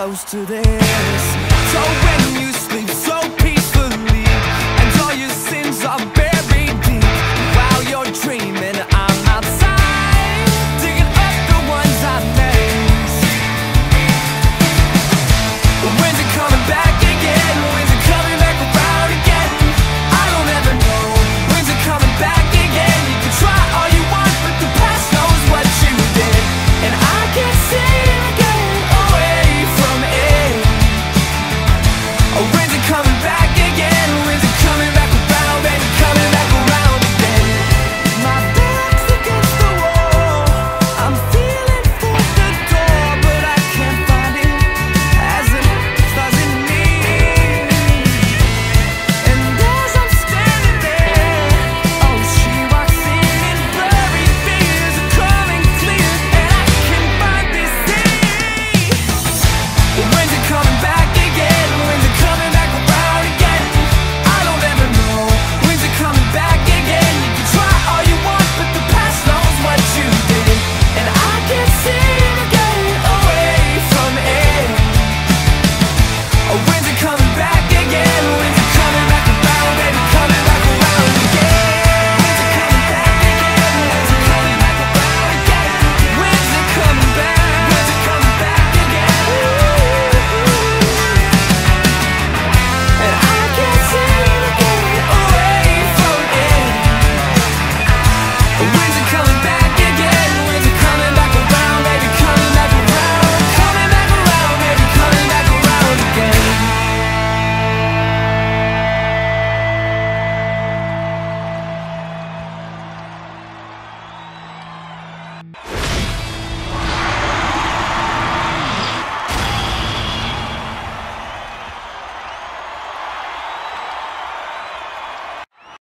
close to this. So when you